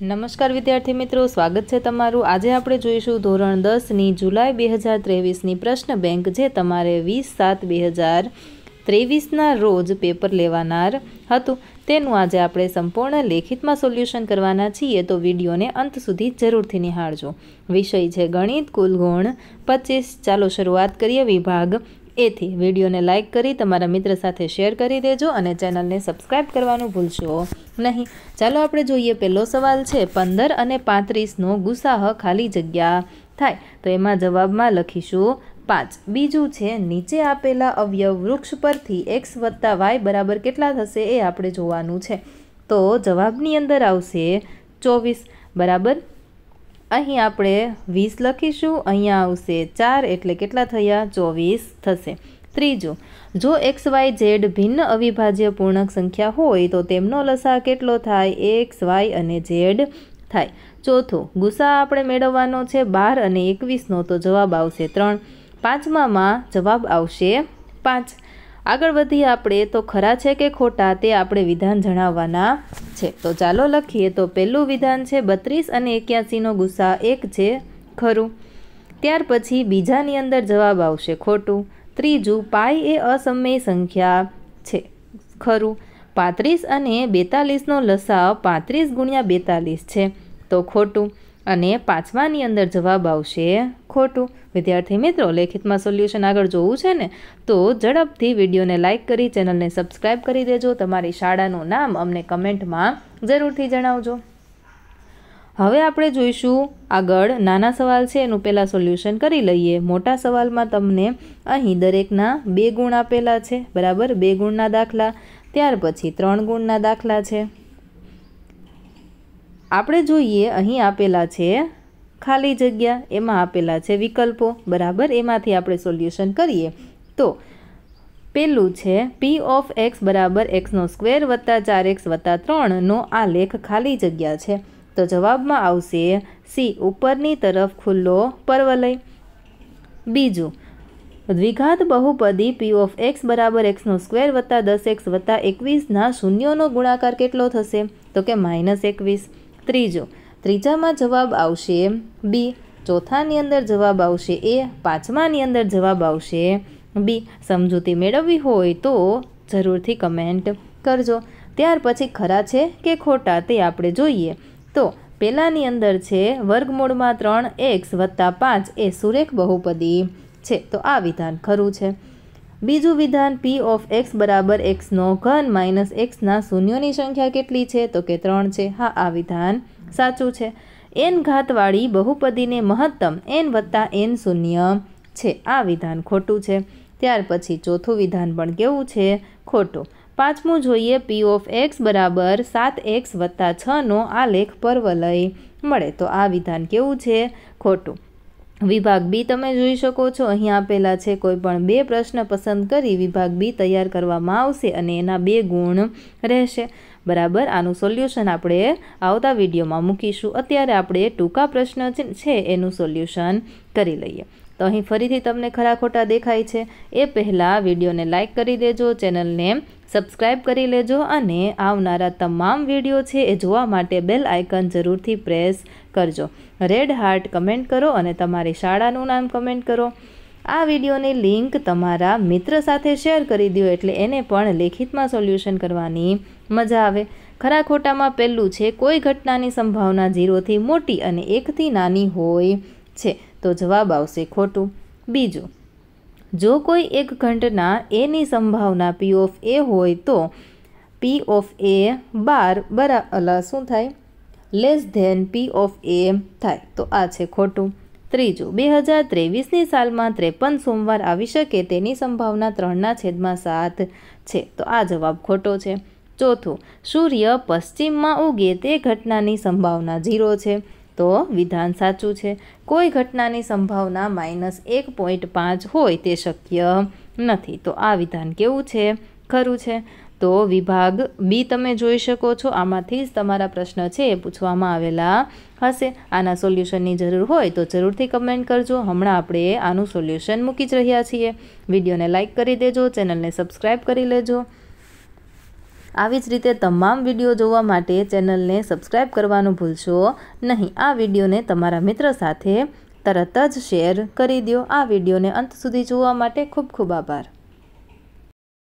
નમસ્કાર વિદ્યાર્થી મિત્રો, સ્વાગત છે તમારું. આજે આપણે જોઈશું ધોરણ દસની જુલાઈ બે હજાર ત્રેવીસની પ્રશ્ન બેંક, જે તમારે વીસ સાત બે હજાર ત્રેવીસના રોજ પેપર લેવાનાર હતું. તેનું આજે આપણે સંપૂર્ણ લેખિતમાં સોલ્યુશન કરવાના છીએ, તો વિડીયોને અંત સુધી જરૂરથી નિહાળજો. વિષય છે ગણિત કુલ ગુણ પચીસ. ચાલો શરૂઆત કરીએ વિભાગ એથી વિડીયોને લાઇક કરી તમારા મિત્ર સાથે શેર કરી દેજો અને ચેનલને સબસ્ક્રાઈબ કરવાનું ભૂલશો નહીં. ચાલો આપણે જોઈએ પહેલો સવાલ છે, પંદર અને પાંત્રીસનો ગુસાહ ખાલી જગ્યા થાય તો એમાં જવાબમાં લખીશું પાંચ. બીજું છે, નીચે આપેલા અવયવ વૃક્ષ પરથી એક્સ વત્તા વાય બરાબર કેટલા થશે એ આપણે જોવાનું છે. તો જવાબની અંદર આવશે ચોવીસ. બરાબર? અહીં આપણે વીસ લખીશું, અહીંયા આવશે ચાર, એટલે કેટલા થયા? ચોવીસ થશે. ત્રીજું, જો એક્સ, વાય, ઝેડ ભિન્ન અવિભાજ્ય પૂર્ણક સંખ્યા હોય, તો તેમનો લસા કેટલો થાય? એક્સ, વાય અને ઝેડ થાય. ચોથું, ગુસા આપણે મેળવવાનો છે બાર અને એકવીસનો, તો જવાબ આવશે ત્રણ. પાંચમામાં જવાબ આવશે પાંચ. આગળ વધીએ આપણે, તો ખરા છે કે ખોટા તે આપણે વિધાન જણાવવાના છે. તો ચાલો લખીએ, તો પહેલું વિધાન છે, બત્રીસ અને એક્યાસીનો ગુસ્સા એક છે, ખરું. ત્યાર પછી બીજાની અંદર જવાબ આવશે, ખોટું. ત્રીજું, પાઈ એ અસમય સંખ્યા છે, ખરું. પાંત્રીસ અને બેતાલીસનો લસા પાંત્રીસ ગુણ્યા બેતાલીસ છે, તો ખોટું. અને પાંચમાની અંદર જવાબ આવશે ખોટું. વિદ્યાર્થી મિત્રો, લેખિતમાં સોલ્યુશન આગળ જોવું છે ને, તો ઝડપથી વિડીયોને લાઇક કરી ચેનલને સબસ્ક્રાઈબ કરી દેજો. તમારી શાળાનું નામ અમને કમેન્ટમાં જરૂરથી જણાવજો. હવે આપણે જોઈશું આગળ નાના સવાલ છે, એનું પહેલાં સોલ્યુશન કરી લઈએ. મોટા સવાલમાં તમને અહીં દરેકના બે ગુણ આપેલા છે, બરાબર? બે ગુણના દાખલા, ત્યાર પછી ત્રણ ગુણના દાખલા છે. આપણે જોઈએ, અહીં આપેલા છે ખાલી જગ્યા, એમાં આપેલા છે વિકલ્પો, બરાબર? એમાંથી આપણે સોલ્યુશન કરીએ. તો, પેલું છે પી ઓફ એક્સ બરાબર એક્સનો સ્ક્વેર વત્તા ચાર એક્સ વત્તા ત્રણનો આ લેખ ખાલી જગ્યા છે. તો જવાબમાં આવશે સી ઉપરની તરફ ખુલ્લો પર્વલય. બીજું, દ્વિઘાત બહુપદી પી ઓફ એક્સ બરાબર એક્સનો સ્ક્વેર વત્તા દસ એક્સ વત્તા એકવીસના શૂન્યોનો ગુણાકાર કેટલો થશે? તો કે માઇનસ એકવીસ. ત્રીજું, ત્રીજામાં જવાબ આવશે બી ચોથાની અંદર જવાબ આવશે એ પાંચમાની અંદર જવાબ આવશે બી સમજૂતી મેળવવી હોય તો જરૂરથી કમેન્ટ કરજો. ત્યાર પછી ખરા છે કે ખોટા તે આપણે જોઈએ. તો પહેલાંની અંદર છે, વર્ગમૂળમાં ત્રણ એક્સ વત્તા પાંચ એ સુરેખ બહુપદી છે. તો આ વિધાન ખરું છે. બીજું વિધાન પી ઓફ એક્સ બરાબર એક્સનો ઘન માઇનસ એક્સના શૂન્યોની સંખ્યા કેટલી છે? તો કે ત્રણ છે. હા, આ વિધાન સાચું છે. એન ઘાતવાળી બહુપદીને મહત્તમ એન વત્તા એન શૂન્ય છે. આ વિધાન ખોટું છે. ત્યાર પછી ચોથું વિધાન પણ કેવું છે? ખોટું. પાંચમું જોઈએ પી ઓફ એક્સ બરાબર સાત એક્સ વત્તા છનો આ લેખ પર મળે. તો આ વિધાન કેવું છે? ખોટું. વિભાગ બી તમે જોઈ શકો છો. અહીં આપેલા છે, કોઈ પણ બે પ્રશ્ન પસંદ કરી વિભાગ બી તૈયાર કરવામાં આવશે અને એના બે ગુણ રહેશે. બરાબર? આનું સોલ્યુશન આપણે આવતા વિડીયોમાં મૂકીશું. અત્યારે આપણે ટૂંકા પ્રશ્ન છે એનું સોલ્યુશન કરી લઈએ. તો અહીં ફરીથી તમને ખરા ખોટા દેખાય છે. એ પહેલાં વિડીયોને લાઇક કરી દેજો, ચેનલને સબસ્ક્રાઈબ કરી લેજો અને આવનારા તમામ વીડિયો છે એ જોવા માટે બેલ આઇકન જરૂરથી પ્રેસ કરજો. રેડ હાર્ટ કમેન્ટ કરો અને તમારી શાળાનું નામ કમેન્ટ કરો. આ વિડીયોની લિંક તમારા મિત્ર સાથે શેર કરી દો એટલે એને પણ લેખિતમાં સોલ્યુશન કરવાની મજા આવે. ખરા ખોટામાં પહેલું છે, કોઈ ઘટનાની સંભાવના ઝીરોથી મોટી અને એકથી નાની હોય છે. તો જવાબ આવશે ખોટું. બીજું, જો કોઈ એક ઘટના એની સંભાવના પી ઓફ એ હોય તો પી ઓફ એ બાર બરા શું થાય? Less than P of A થાય. તો આ છે ખોટું. ત્રીજું, બે હજાર ત્રેવીસની સાલમાં ત્રેપન સોમવાર આવી શકે તેની સંભાવના ત્રણના છેદમાં સાત છે. તો આ જવાબ ખોટો છે. ચોથું, સૂર્ય પશ્ચિમમાં ઉગે તે ઘટનાની સંભાવના ઝીરો છે. તો વિધાન સાચું છે. કોઈ ઘટનાની સંભાવના માઇનસ એક પોઈન્ટ પાંચ હોય તે શક્ય નથી. તો આ વિધાન કેવું છે? ખરું છે. તો વિભાગ બી તમે જોઈ શકો છો. આમાંથી જ તમારા પ્રશ્ન છે એ પૂછવામાં આવેલા હશે. આના સોલ્યુશનની જરૂર હોય તો જરૂરથી કમેન્ટ કરજો. હમણાં આપણે આનું સોલ્યુશન મૂકી જ રહ્યા છીએ. વિડીયોને લાઇક કરી દેજો. ચેનલને સબસ્ક્રાઈબ કરી લેજો. આવી જ રીતે તમામ વીડિયો જોવા માટે ચેનલને સબસ્ક્રાઈબ કરવાનું ભૂલશો નહીં. આ વિડીયોને તમારા મિત્ર સાથે તરત જ શેર કરી દો આ વિડીયોને અંત સુધી જોવા માટે ખૂબ ખૂબ આભાર.